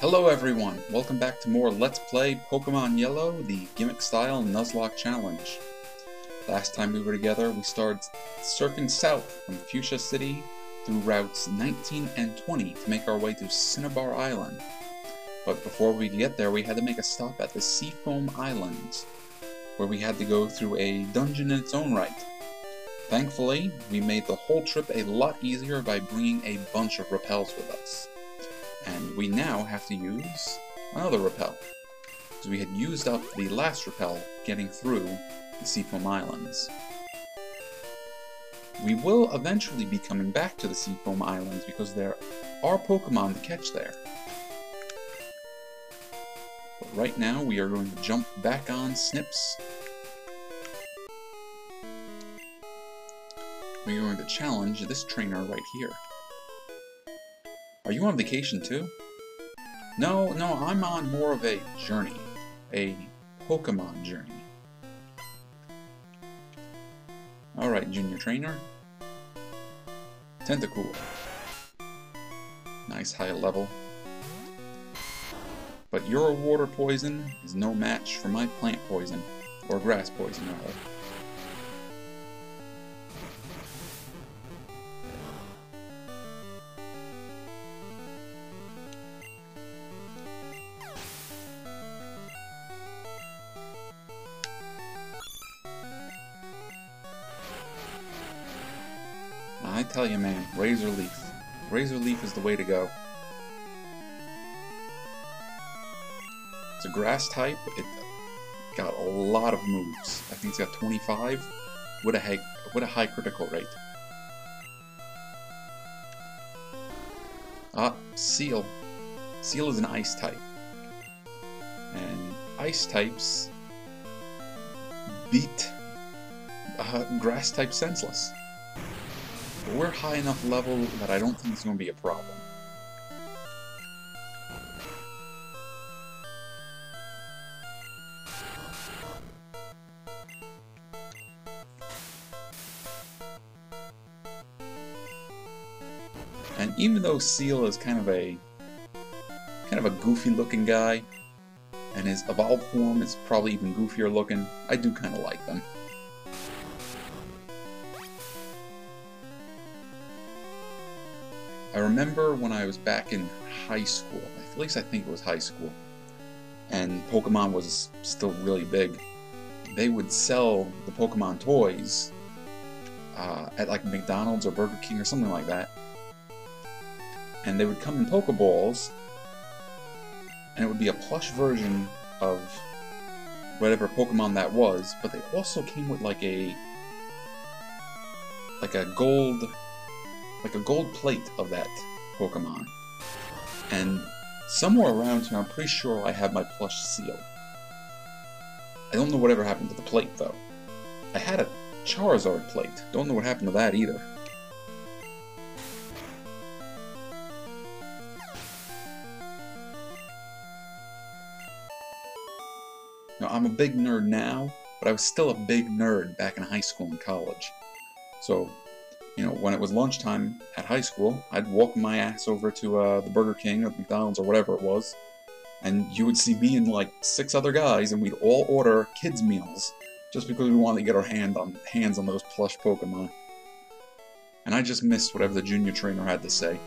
Hello everyone, welcome back to more Let's Play Pokemon Yellow, the Gimmick-style Nuzlocke Challenge. Last time we were together, we started surfing south from Fuchsia City through routes 19 and 20 to make our way to Cinnabar Island. But before we get there, we had to make a stop at the Seafoam Islands, where we had to go through a dungeon in its own right. Thankfully, we made the whole trip a lot easier by bringing a bunch of repels with us. And we now have to use another repel, because we had used up the last repel getting through the Seafoam Islands. We will eventually be coming back to the Seafoam Islands because there are Pokemon to catch there. But right now we are going to jump back on Snips. We are going to challenge this trainer right here. Are you on vacation too? No, no, I'm on more of a journey. A Pokemon journey. Alright, Junior Trainer. Tentacool. Nice high level. But your water poison is no match for my plant poison. Or grass poison, rather. Tell you, man, Razor Leaf. Razor Leaf is the way to go. It's a grass type. It got a lot of moves. I think it's got 25 with a high, with a high critical rate. Ah, Seel. Seel is an ice type. And ice types beat uh, grass type senseless. But we're high enough level that I don't think it's going to be a problem. And even though Seel is kind of a kind of a goofy looking guy, and his evolved form is probably even goofier looking, I do kind of like them. I remember when I was back in high school, at least I think it was high school, and Pokemon was still really big, they would sell the Pokemon toys uh, at like McDonald's or Burger King or something like that. And they would come in Pokeballs, and it would be a plush version of whatever Pokemon that was, but they also came with like a like a gold like a gold plate of that Pokemon. And somewhere around here, I'm pretty sure I have my plush Seel. I don't know whatever happened to the plate, though. I had a Charizard plate. Don't know what happened to that either. Now, I'm a big nerd now, but I was still a big nerd back in high school and college. So, you know, when it was lunchtime at high school, I'd walk my ass over to uh, the Burger King or McDonald's or whatever it was, and you would see me and like six other guys, and we'd all order kids' meals just because we wanted to get our hand on hands on those plush Pokemon. And I just missed whatever the junior trainer had to say.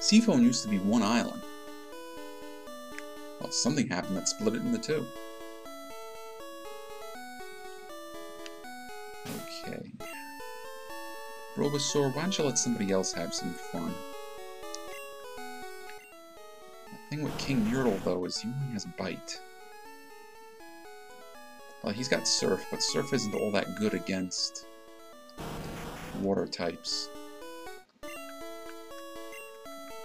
Seafoam used to be one island. Well, something happened that split it into two. Bulbasaur, why don't you let somebody else have some fun? The thing with King Yertle, though, is he only has Bite. Well, he's got Surf, but Surf isn't all that good against water types.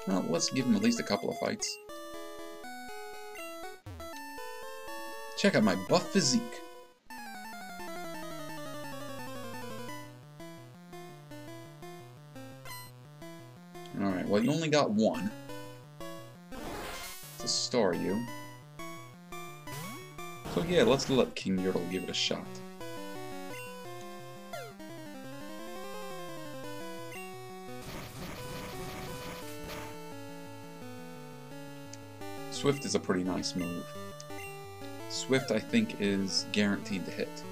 Well, let's give him at least a couple of fights. Check out my buff physique. You only got one. To store you. So yeah, let's let King Yertle give it a shot. Swift is a pretty nice move. Swift, I think, is guaranteed to hit.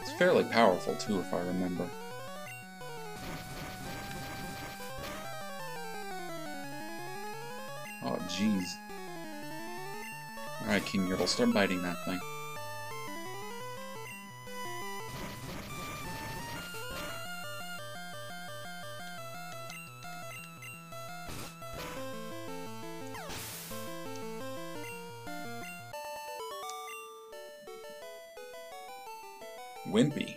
It's fairly powerful, too, if I remember. Jeez. Alright, King Yertle, start biting that thing. Wimpy.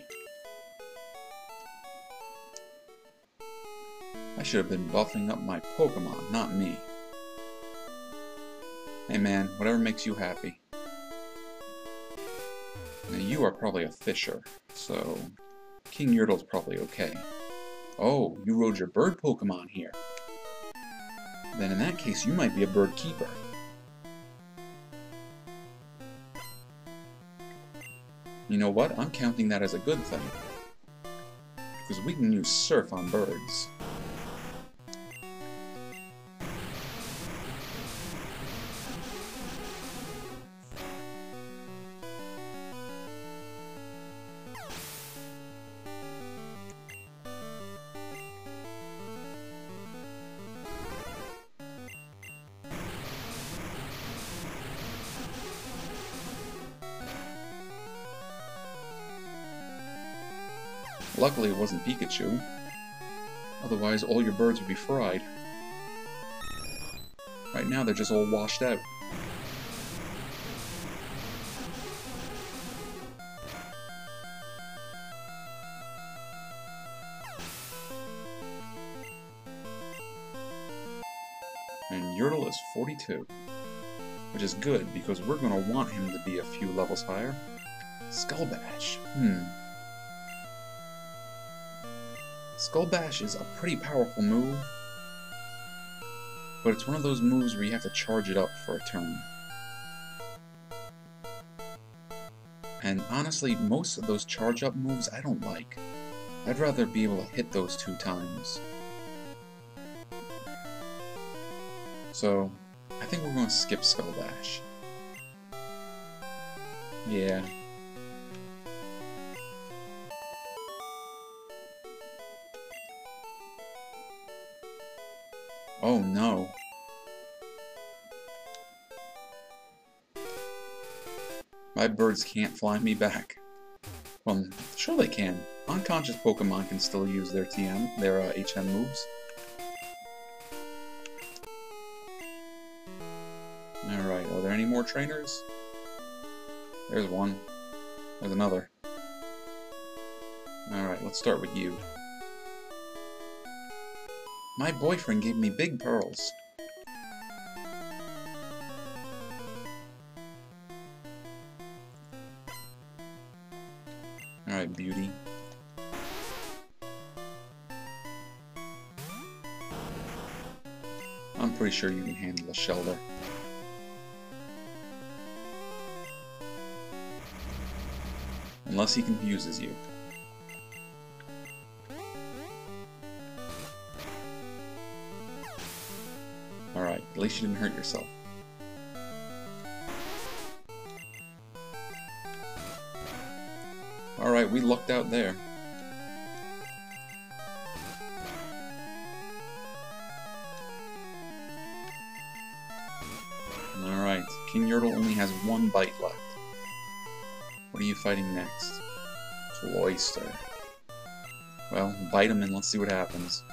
I should have been buffing up my Pokemon, not me. Hey man, whatever makes you happy. Now you are probably a fisher, so King Yertle's probably okay. Oh, you rode your bird Pokemon here. Then in that case, you might be a bird keeper. You know what? I'm counting that as a good thing. Because we can use Surf on birds. Luckily it wasn't Pikachu. Otherwise all your birds would be fried. Right now they're just all washed out. And Yertle is 42. Which is good, because we're going to want him to be a few levels higher. Skull Bash. Hmm. Skull Bash is a pretty powerful move, but it's one of those moves where you have to charge it up for a turn. And honestly, most of those charge up moves I don't like. I'd rather be able to hit those two times. So, I think we're going to skip Skull Bash. Yeah, Oh no. My birds can't fly me back. Well, sure they can. Unconscious Pokemon can still use their TM, their uh, HM moves. Alright, are there any more trainers? There's one. There's another. Alright, let's start with you. My boyfriend gave me big pearls. Alright, beauty. I'm pretty sure you can handle a Shellder. Unless he confuses you. Least you didn't hurt yourself. Alright, we lucked out there. Alright, King Yertle only has one bite left. What are you fighting next? Cloyster. Well, bite him and let's see what happens.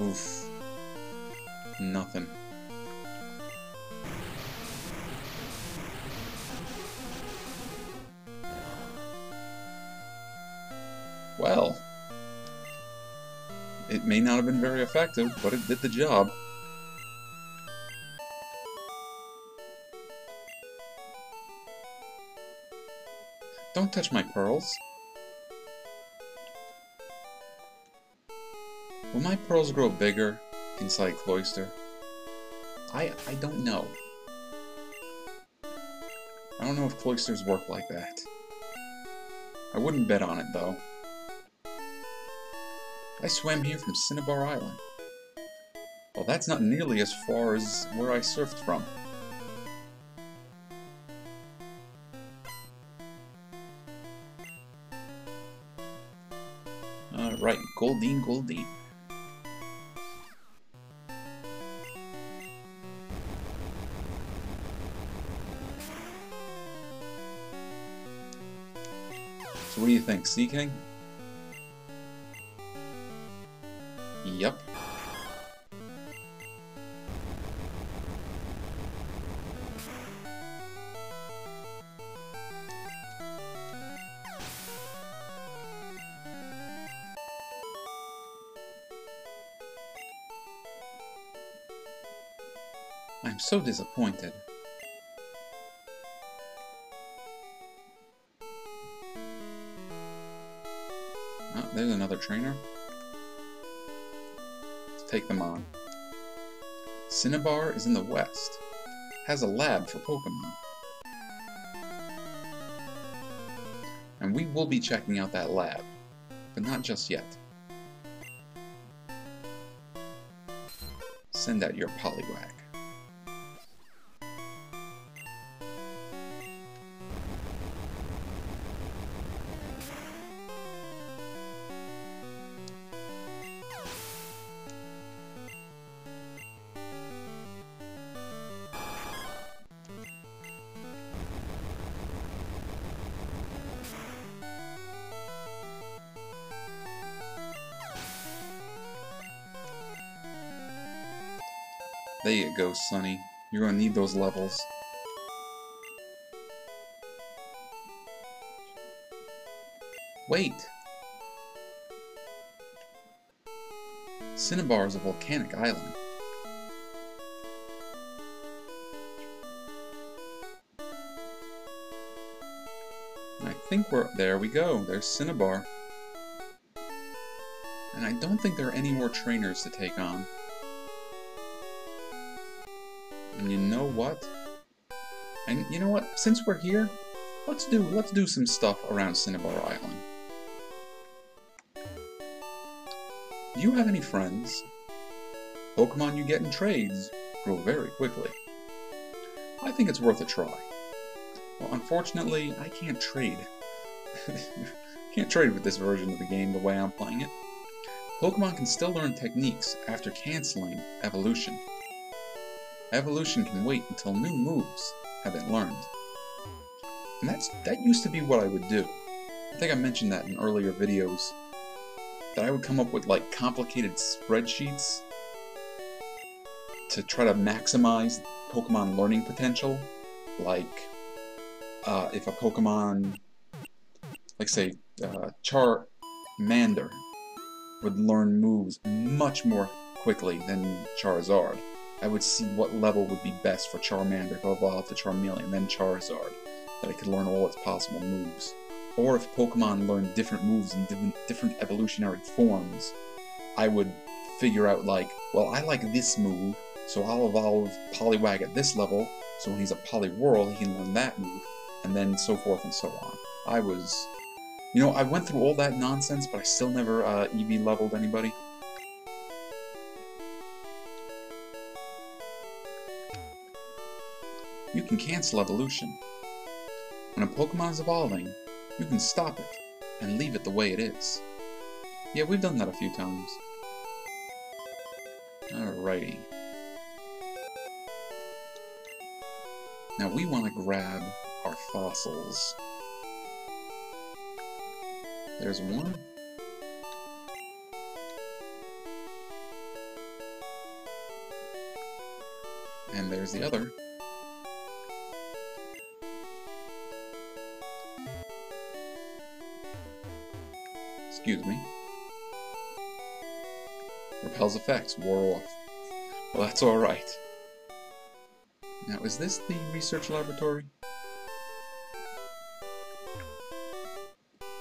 Oof. Nothing. Well, it may not have been very effective, but it did the job. Don't touch my pearls. Will my pearls grow bigger inside Cloyster. I I don't know. I don't know if Cloysters work like that. I wouldn't bet on it, though. I swam here from Cinnabar Island. Well, that's not nearly as far as where I surfed from. Alright, Goldeen Goldeen. Think, Seaking? Yep. I'm so disappointed. There's another trainer. Let's take them on. Cinnabar is in the west. Has a lab for Pokemon. And we will be checking out that lab, but not just yet. Send out your Poliwag. Sunny. You're gonna need those levels. Wait! Cinnabar is a volcanic island. I think we're... There we go. There's Cinnabar. And I don't think there are any more trainers to take on. And you know what? And you know what? Since we're here, let's do let's do some stuff around Cinnabar Island. Do you have any friends? Pokemon you get in trades grow very quickly. I think it's worth a try. Well, unfortunately, I can't trade. can't trade with this version of the game the way I'm playing it. Pokemon can still learn techniques after canceling evolution. Evolution can wait until new moves have been learned. And that's that used to be what I would do. I think I mentioned that in earlier videos. That I would come up with like complicated spreadsheets to try to maximize Pokemon learning potential. Like, uh, if a Pokemon, like say, uh, Charmander, would learn moves much more quickly than Charizard. I would see what level would be best for Charmander to evolve to Charmeleon, then Charizard, that I could learn all its possible moves. Or if Pokemon learned different moves in different, evolutionary forms, I would figure out like, well, I like this move, so I'll evolve Poliwag at this level, so when he's a Poliwhirl, he can learn that move, and then so forth and so on. I was... You know, I went through all that nonsense, but I still never uh, EV leveled anybody. You can cancel evolution. When a Pokemon is evolving, you can stop it and leave it the way it is. Yeah, we've done that a few times. Alrighty. Now we want to grab our fossils. There's one. And there's the other. Excuse me. Repel's effects wore off. Well, that's alright. Now, is this the research laboratory?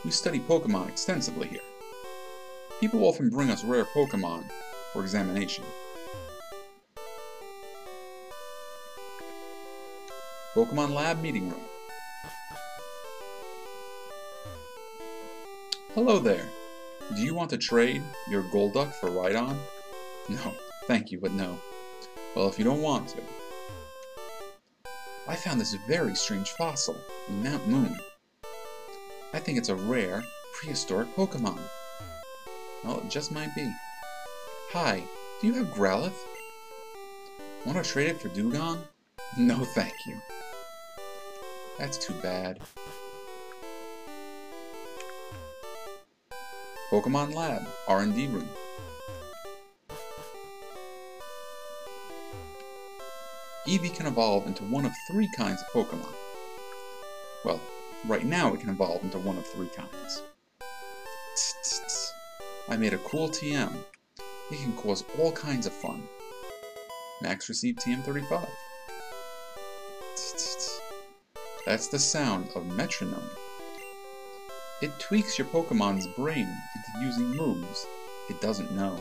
We study Pokemon extensively here. People often bring us rare Pokemon for examination. Pokemon Lab Meeting Room. Hello there. Do you want to trade your Golduck for Rhydon? No, thank you, but no. Well, if you don't want to. I found this very strange fossil in Mount Moon. I think it's a rare, prehistoric Pokemon. Well, it just might be. Hi, do you have Growlithe? Want to trade it for Dewgong? No, thank you. That's too bad. Pokemon Lab, R&D Room. Eevee can evolve into one of three kinds of Pokemon. Well, right now it can evolve into one of three kinds. Tss, tss, tss. I made a cool TM. It can cause all kinds of fun. Max received TM35. That's the sound of metronome. It tweaks your Pokemon's brain into using moves it doesn't know.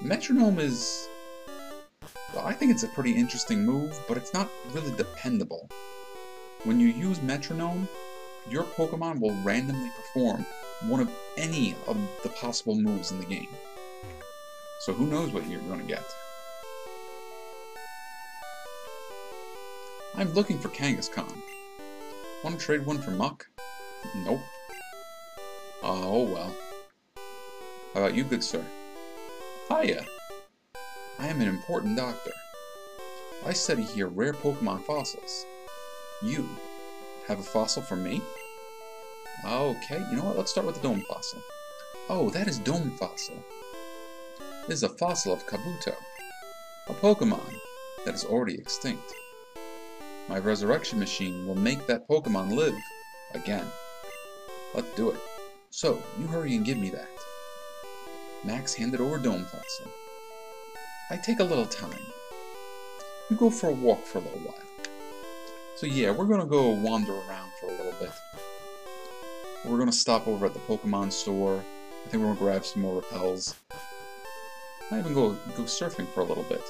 Metronome is... Well, I think it's a pretty interesting move, but it's not really dependable. When you use metronome, your Pokemon will randomly perform one of any of the possible moves in the game. So who knows what you're going to get. I'm looking for Kangaskhan. Want to trade one for Muk? Nope. Uh, oh well. How about you, good sir? Hiya. I am an important doctor. I study here rare Pokemon fossils. You have a fossil for me? Okay, you know what? Let's start with the Dome Fossil. Oh, that is Dome Fossil. This is a fossil of Kabuto, a Pokemon that is already extinct. My resurrection machine will make that Pokemon live again. Let's do it. So, you hurry and give me that. Max handed over Dome Fossil. I take a little time. You go for a walk for a little while. So yeah, we're gonna go wander around for a little bit. We're gonna stop over at the Pokemon store. I think we're gonna grab some more repels. Might even go go surfing for a little bit.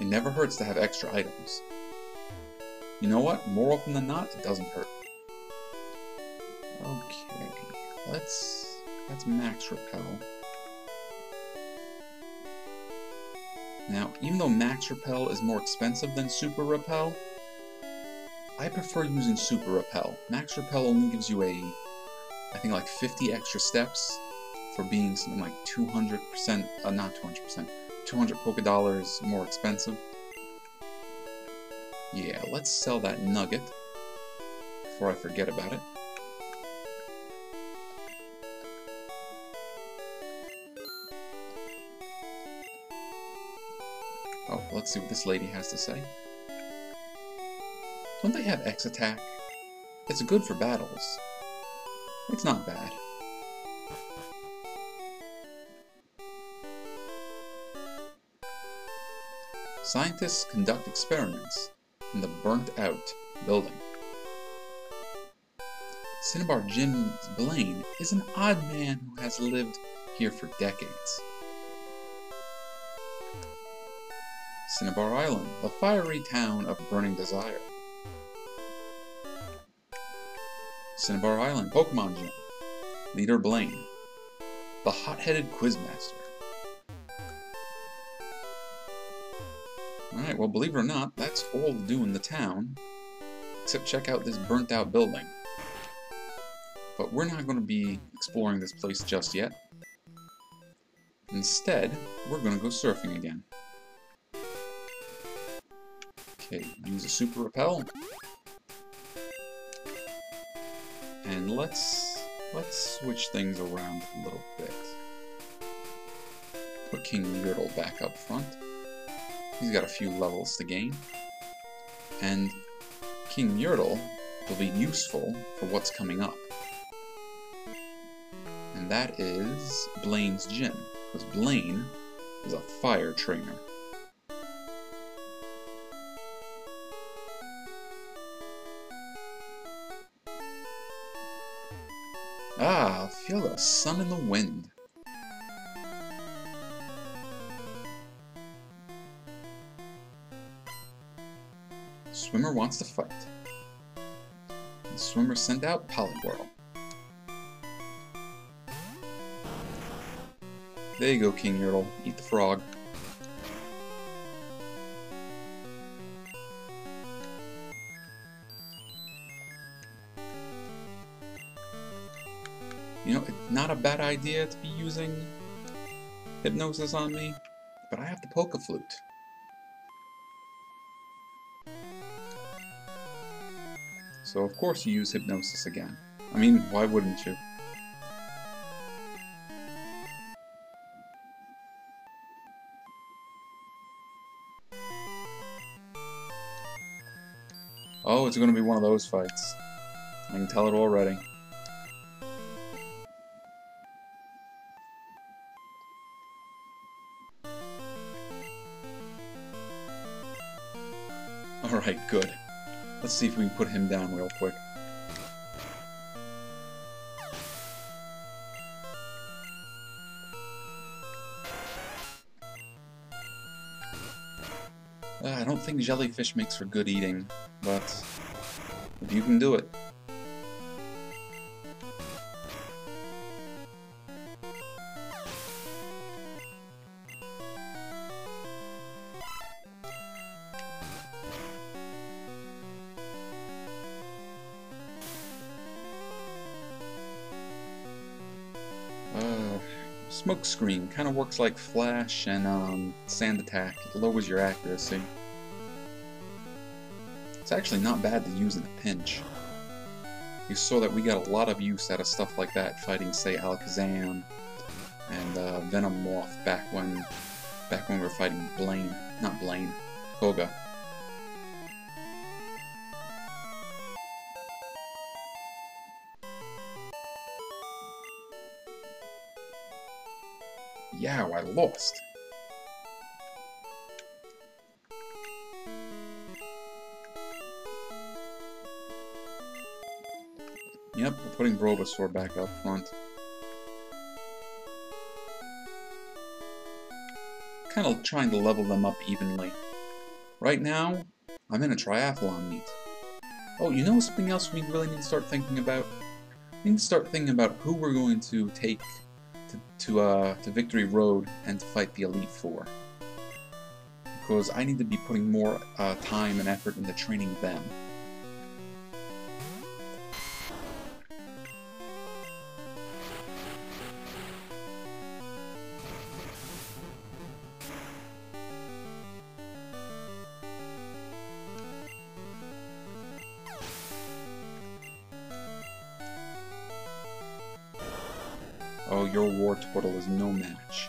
It never hurts to have extra items. You know what? More often than not, it doesn't hurt. Okay, let's let's max repel. Now, even though max repel is more expensive than super repel, I prefer using super repel. Max repel only gives you a, I think like 50 extra steps for being something like 200%, uh, not 200%, 200 Poke Dollars more expensive. Yeah, let's sell that nugget before I forget about it. Oh, let's see what this lady has to say. Don't they have X attack? It's good for battles. It's not bad. Scientists conduct experiments in the burnt-out building. Cinnabar Gym Blaine is an odd man who has lived here for decades. Cinnabar Island, the fiery town of burning desire. Cinnabar Island, Pokemon Gym. Leader Blaine. The hot-headed Quizmaster. Alright, well believe it or not, that's all to do in the town. Except check out this burnt out building. But we're not going to be exploring this place just yet. Instead, we're going to go surfing again. Okay, use a super repel. And let's let's switch things around a little bit. Put King Yertle back up front. He's got a few levels to gain. And King Yertle will be useful for what's coming up. And that is Blaine's gym, because Blaine is a fire trainer. Ah, feel the sun in the wind. Swimmer wants to fight. The swimmers send out Poliwhirl. There you go, King Yertle. Eat the frog. You know, it's not a bad idea to be using hypnosis on me, but I have the Poke a Flute. So of course you use hypnosis again. I mean, why wouldn't you? Oh, it's gonna be one of those fights. I can tell it already. Alright, good. Let's see if we can put him down real quick. Uh, I don't think jellyfish makes for good eating, but if you can do it. Screen kind of works like flash and um, sand attack. It lowers your accuracy. It's actually not bad to use in a pinch. You saw that we got a lot of use out of stuff like that, fighting, say, Alakazam and uh, Venomoth back when, back when we were fighting Blaine, not Blaine, Koga. Yeah, I lost. Yep, we're putting Bulbasaur back up front. Kind of trying to level them up evenly. Right now, I'm in a triathlon meet. Oh, you know something else we really need to start thinking about? We need to start thinking about who we're going to take to to, uh, to Victory Road and to fight the Elite Four. Because I need to be putting more uh, time and effort into training them. Oh, your Wartortle is no match.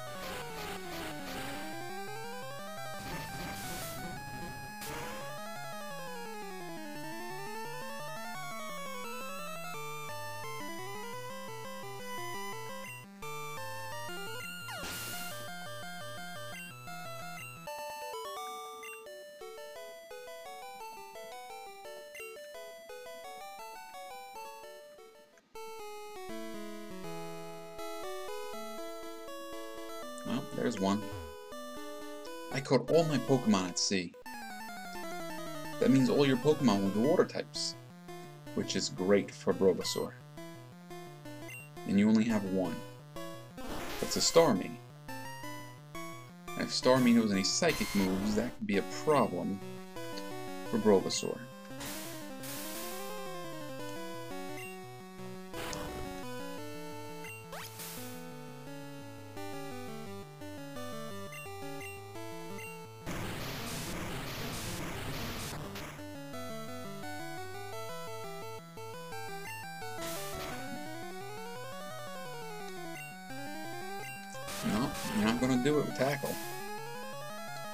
Caught all my Pokemon at sea. That means all your Pokemon will be water types, which is great for Bulbasaur. And you only have one. That's a Starmie. And if Starmie knows any Psychic moves, that could be a problem for Bulbasaur. No, you're not gonna do it with Tackle.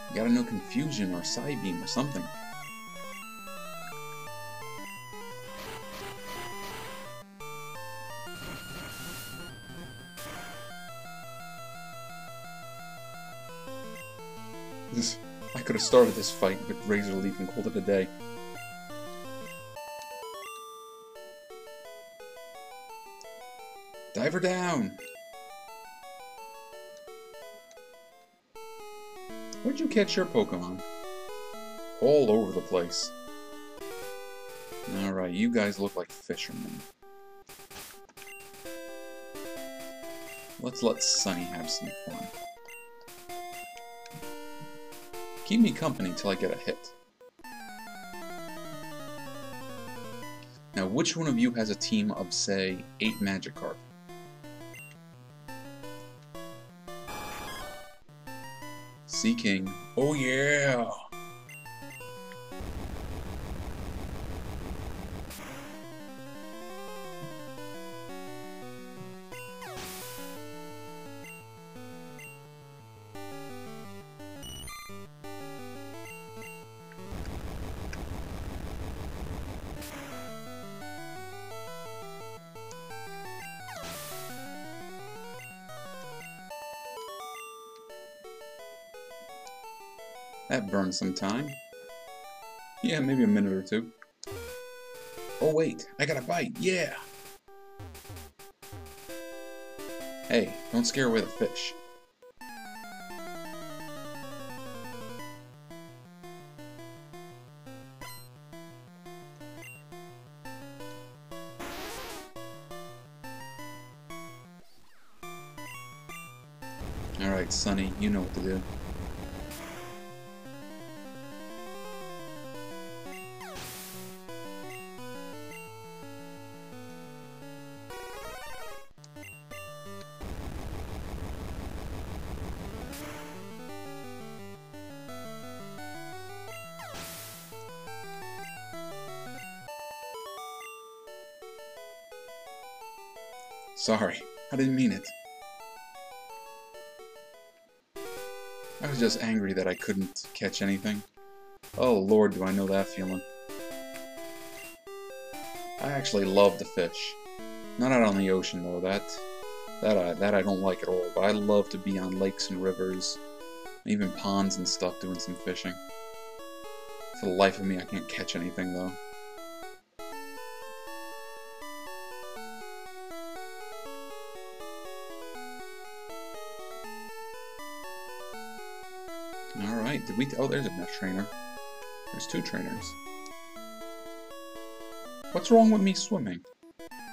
You gotta know Confusion or Psybeam or something. I could have started this fight with Razor Leaf and called it a day. Diver down! Where'd you catch your Pokemon? All over the place. Alright, you guys look like fishermen. Let's let Sunny have some fun. Keep me company till I get a hit. Now, which one of you has a team of, say, eight Magikarp? Seaking. Oh yeah! That burns some time. Yeah, maybe a minute or two. Oh wait, I got a bite, yeah! Hey, don't scare away the fish. Alright, Sunny, you know what to do. Sorry, I didn't mean it. I was just angry that I couldn't catch anything. Oh lord, do I know that feeling. I actually love the fish. Not out on the ocean though, that that I, that I don't like at all, but I love to be on lakes and rivers, even ponds and stuff doing some fishing. For the life of me, I can't catch anything though. Alright, did we... Oh, there's a trainer. There's two trainers. What's wrong with me swimming?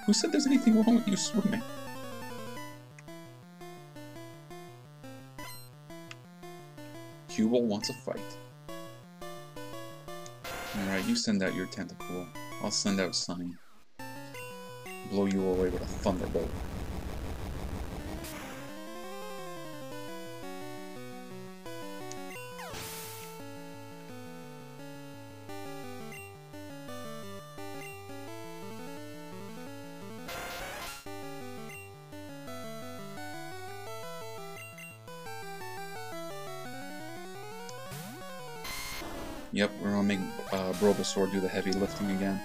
Who said there's anything wrong with you swimming? Cue Ball wants a fight. Alright, you send out your Tentacool. I'll send out Sunny. Blow you away with a thunderbolt. Yep, we're gonna make uh, Bulbasaur do the heavy lifting again.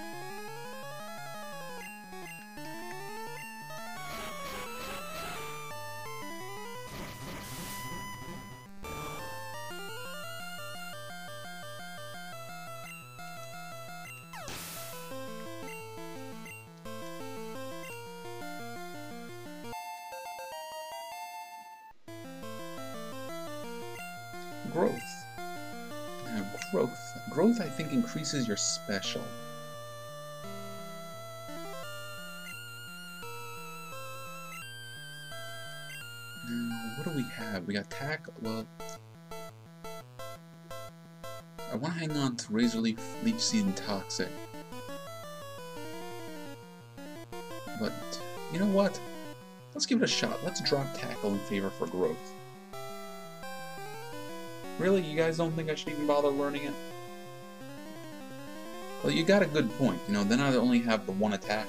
Growth. Growth. Growth, I think, increases your special. Now, what do we have? We got tack. Well, I want to hang on to Razor Leaf, Leech Seed, and Toxic. But, you know what? Let's give it a shot. Let's drop Tackle in favor for growth. Really? You guys don't think I should even bother learning it? Well, you got a good point. You know, then I'd only have the one attack.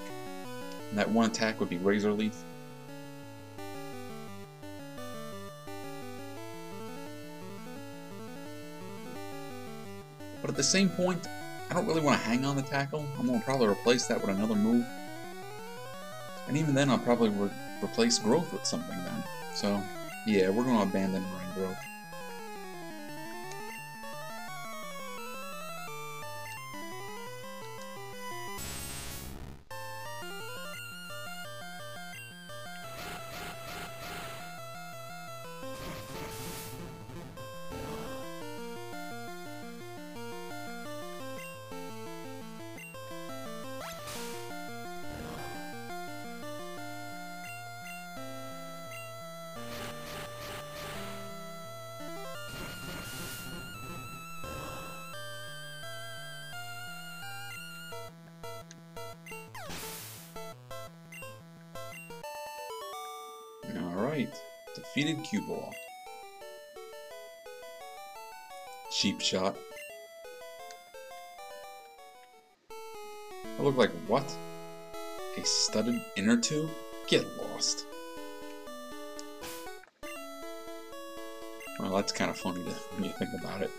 And that one attack would be Razor Leaf. But at the same point, I don't really want to hang on the tackle. I'm going to probably replace that with another move. And even then, I'll probably re replace growth with something then. So, yeah, we're going to abandon Rain Growth. Alright. Defeated cue. Cheap shot. I look like what? A studded inner tube? Get lost. Well, that's kind of funny to, when you think about it.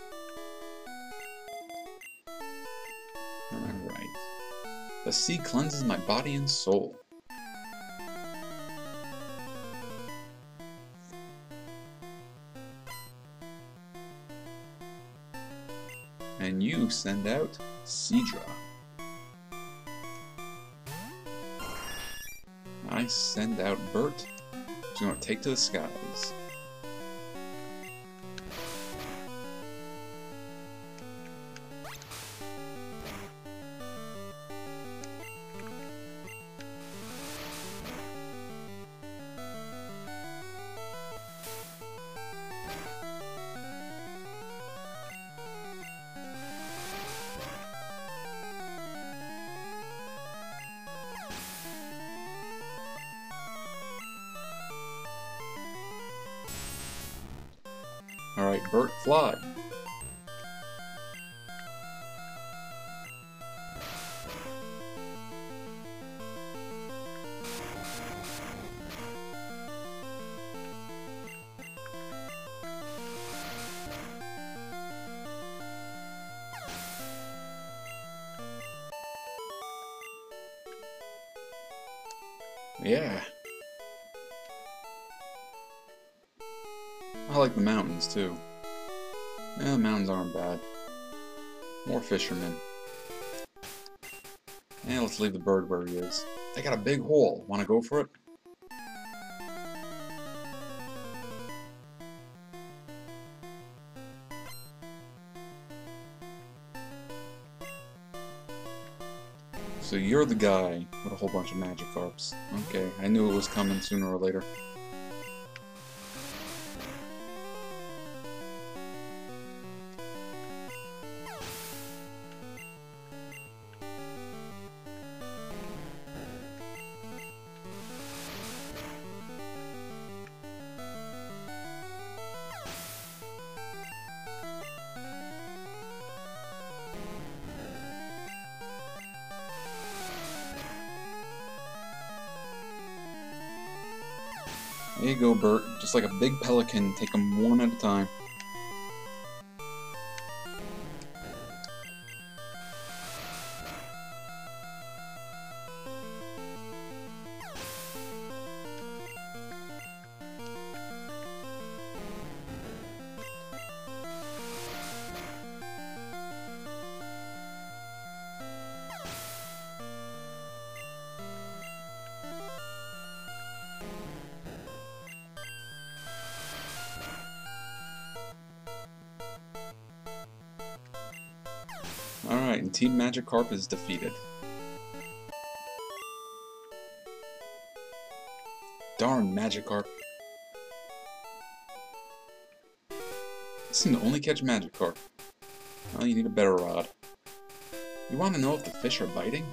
Alright. The sea cleanses my body and soul. Send out Seadra. I send out Bert, going to take to the skies. Alright, Bert, fly. Yeah. I like the mountains too. Yeah, the mountains aren't bad. More fishermen. And let's leave the bird where he is. They got a big hole. Wanna go for it? So you're the guy with a whole bunch of magic Magikarps. Okay, I knew it was coming sooner or later. Like a big pelican, take them one at a time. Team Magikarp is defeated. Darn Magikarp. Seem to only catch Magikarp. Well, you need a better rod. You want to know if the fish are biting?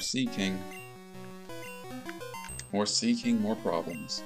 More Seaking. More Seaking, more problems.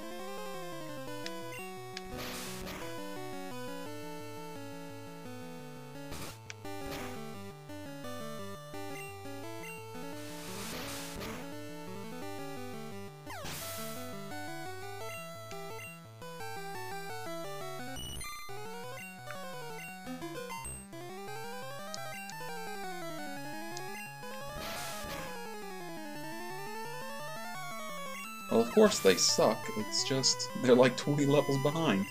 Course they suck, it's just, they're like 20 levels behind.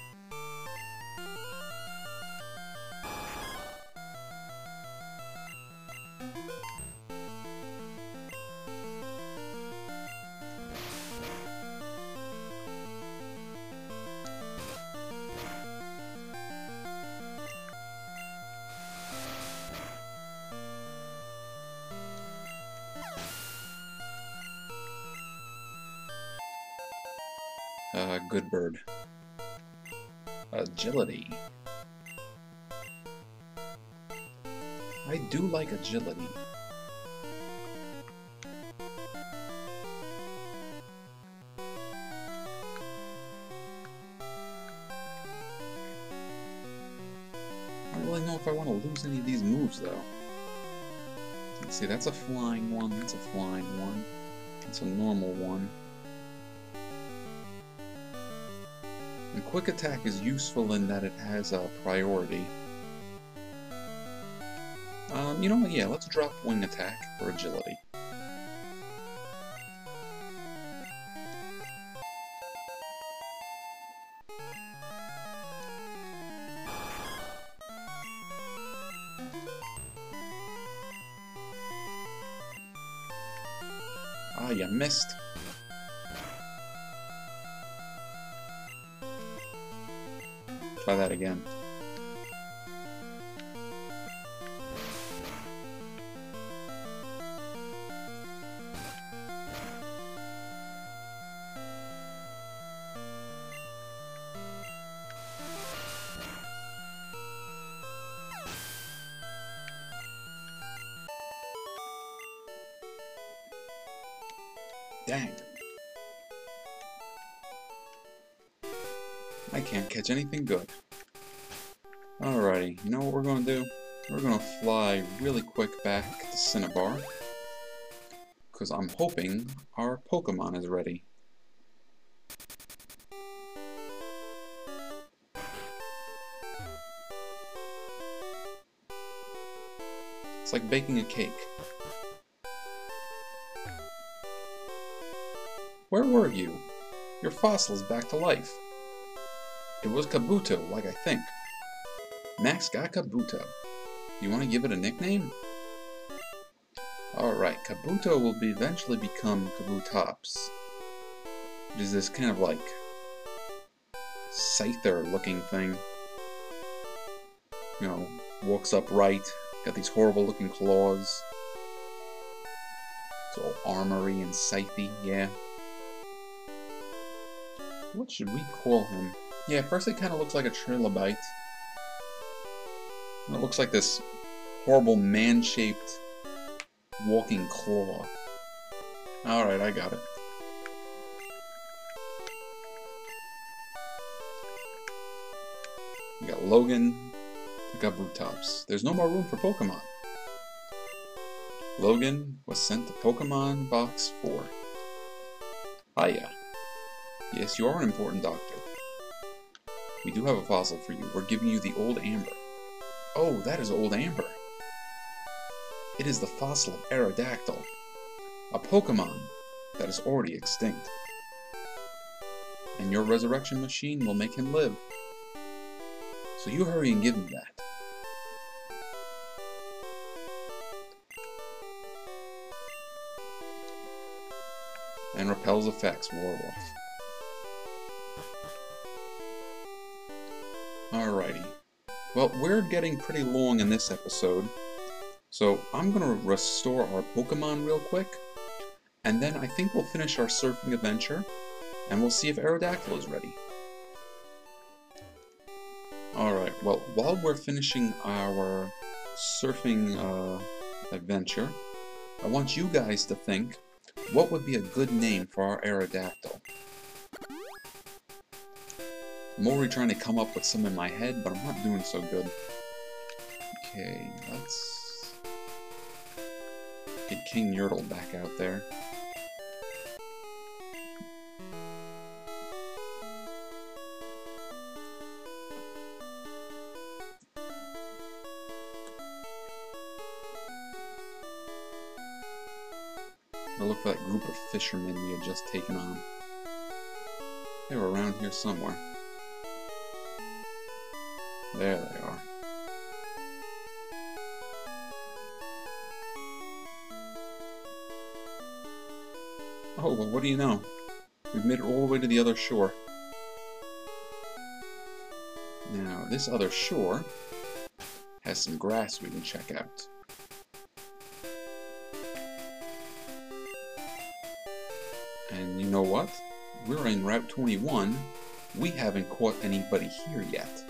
Uh, good bird. Agility. I do like agility. I don't really know if I want to lose any of these moves, though. Let's see, that's a flying one, that's a flying one. That's a normal one. Quick attack is useful in that it has a priority. Um, you know what, yeah, let's drop wing attack for agility. Dang. I can't catch anything good. Alrighty, you know what we're gonna do? We're gonna fly really quick back to Cinnabar. Because I'm hoping our Pokemon is ready. It's like baking a cake. Where were you? Your fossil is back to life. It was Kabuto, like I think. Max got Kabuto. You want to give it a nickname? Alright, Kabuto will be eventually become Kabutops. Which is this kind of like Scyther looking thing. You know, walks upright, got these horrible looking claws. It's all armory and scythy, yeah. What should we call him? Yeah, first it kind of looks like a trilobite. It looks like this horrible man-shaped walking claw. Alright, I got it. We got Logan, we got Brutops. There's no more room for Pokemon. Logan was sent to Pokemon Box 4. Hiya. Yes, you are an important doctor. We do have a fossil for you. We're giving you the Old Amber. Oh, that is Old Amber. It is the fossil of Aerodactyl, a Pokemon that is already extinct. And your resurrection machine will make him live. So you hurry and give him that. And repels effects wore off. Alrighty. Well, we're getting pretty long in this episode, so I'm going to restore our Pokemon real quick, and then I think we'll finish our surfing adventure, and we'll see if Aerodactyl is ready. Alright, well, while we're finishing our surfing uh, adventure, I want you guys to think, what would be a good name for our Aerodactyl? I'm already trying to come up with some in my head, but I'm not doing so good. Okay, let's get King Yertle back out there. I'll look for that group of fishermen we had just taken on. They were around here somewhere. There they are. Oh, well, what do you know? We've made it all the way to the other shore. Now, this other shore has some grass we can check out. And you know what? we're in Route 21. We haven't caught anybody here yet.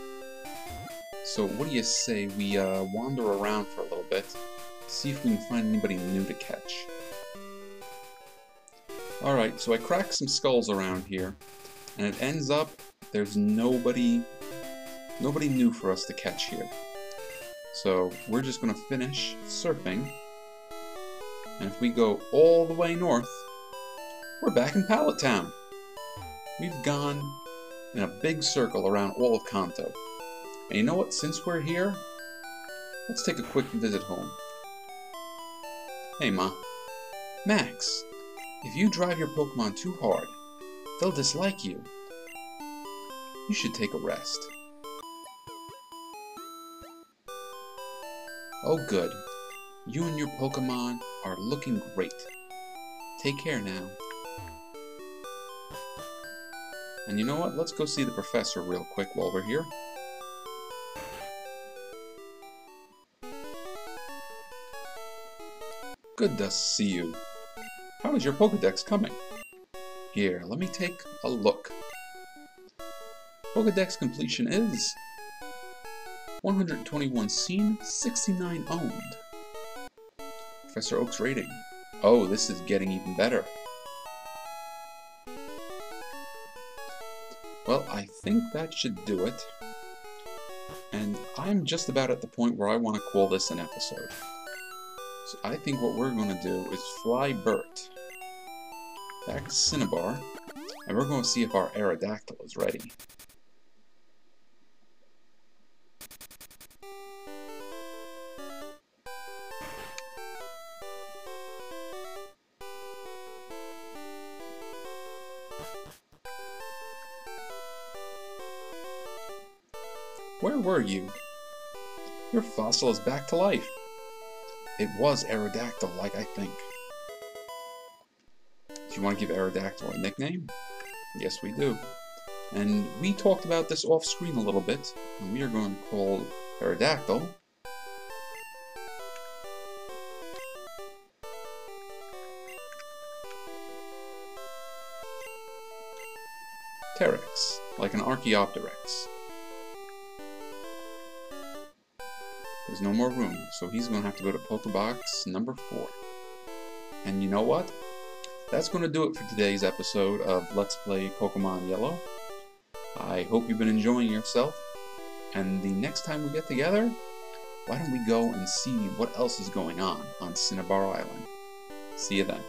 So what do you say we uh, wander around for a little bit, see if we can find anybody new to catch. Alright, so I cracked some skulls around here, and it ends up there's nobody nobody new for us to catch here. So we're just going to finish surfing, and if we go all the way north, we're back in Pallet Town. We've gone in a big circle around all of Kanto. And you know what, since we're here, let's take a quick visit home. Hey Ma. Max, if you drive your Pokemon too hard, they'll dislike you. You should take a rest. Oh good, you and your Pokemon are looking great. Take care now. And you know what? Let's go see the professor real quick while we're here. Good to see you. How is your Pokedex coming? Here, let me take a look. Pokedex completion is 121 seen, 69 owned. Professor Oak's rating. Oh, this is getting even better. Well, I think that should do it. And I'm just about at the point where I want to call this an episode. So I think what we're going to do is fly Bert back to Cinnabar, and we're going to see if our Aerodactyl is ready. Where were you? Your fossil is back to life. It was Aerodactyl, like I think. Do you want to give Aerodactyl a nickname? Yes, we do. And we talked about this off screen a little bit, and we are going to call Aerodactyl Terex, like an Archaeopteryx. There's no more room, so he's going to have to go to Pokebox number 4. And you know what? That's going to do it for today's episode of Let's Play Pokemon Yellow. I hope you've been enjoying yourself. And the next time we get together, why don't we go and see what else is going on on Cinnabar Island? See you then.